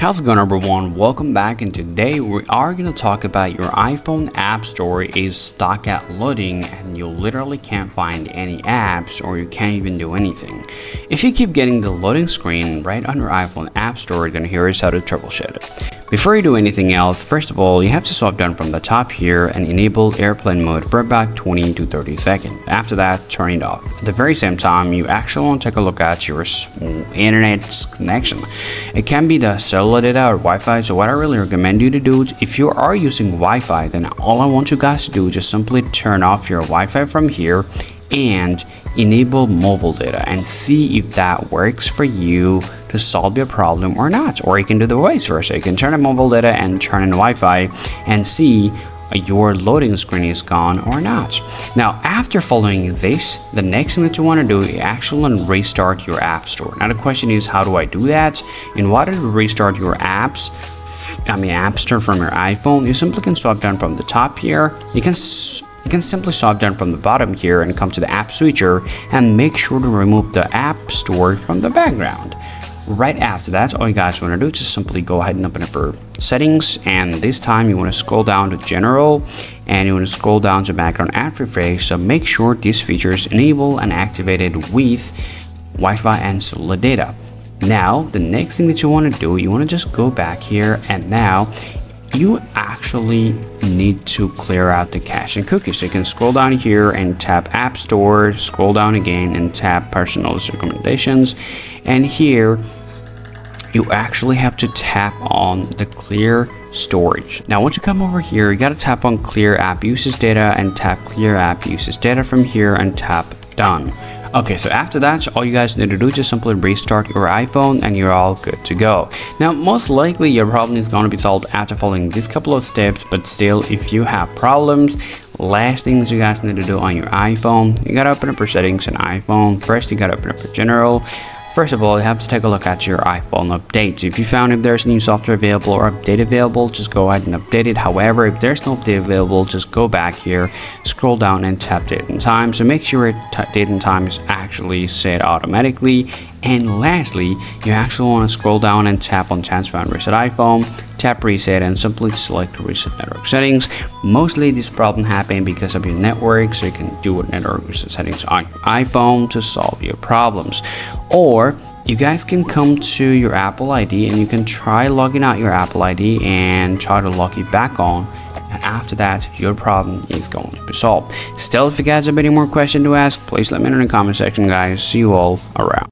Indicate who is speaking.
Speaker 1: How's it going everyone? Welcome back and today we are going to talk about your iPhone App Store is stuck at loading and you literally can't find any apps or you can't even do anything. If you keep getting the loading screen right on your iPhone App Store then here is how to troubleshoot it. Before you do anything else, first of all, you have to swipe down from the top here and enable airplane mode for about 20 to 30 seconds. After that, turn it off. At the very same time, you actually want to take a look at your internet connection. It can be the cellular data or Wi-Fi, so what I really recommend you to do, if you are using Wi-Fi, then all I want you guys to do is just simply turn off your Wi-Fi from here and enable mobile data and see if that works for you to solve your problem or not. Or you can do the vice versa. You can turn on mobile data and turn on Wi-Fi and see your loading screen is gone or not. Now, after following this, the next thing that you want to do is actually restart your app store. Now, the question is, how do I do that? And In order to restart your apps, I mean, App Store from your iPhone, you simply can swipe down from the top here. You can you can simply swipe down from the bottom here and come to the app switcher and make sure to remove the app store from the background. Right after that, all you guys want to do is just simply go ahead and open up your settings and this time you want to scroll down to general and you want to scroll down to background app refresh so make sure these features enable and activated with Wi-Fi and cellular data. Now, the next thing that you want to do, you want to just go back here and now you actually need to clear out the cache and cookies. So you can scroll down here and tap App Store, scroll down again and tap Personal Recommendations. And here you actually have to tap on the clear storage. Now once you come over here, you gotta tap on clear app usage data and tap clear app usage data from here and tap done. Okay, so after that, all you guys need to do is just simply restart your iPhone and you're all good to go. Now, most likely your problem is going to be solved after following these couple of steps, but still, if you have problems, last things you guys need to do on your iPhone, you gotta open up your settings in iPhone. First, you gotta open up your general. First of all, you have to take a look at your iPhone updates. If you found if there's new software available or update available, just go ahead and update it. However, if there's no update available, just go back here, scroll down and tap date and time. So make sure date and time is actually set automatically. And lastly, you actually want to scroll down and tap on transfer and reset iPhone tap reset and simply select reset network settings. Mostly this problem happened because of your network, so you can do what network reset settings on iPhone to solve your problems. Or you guys can come to your Apple ID and you can try logging out your Apple ID and try to log it back on after that your problem is going to be solved. Still if you guys have any more questions to ask please let me know in the comment section guys. See you all around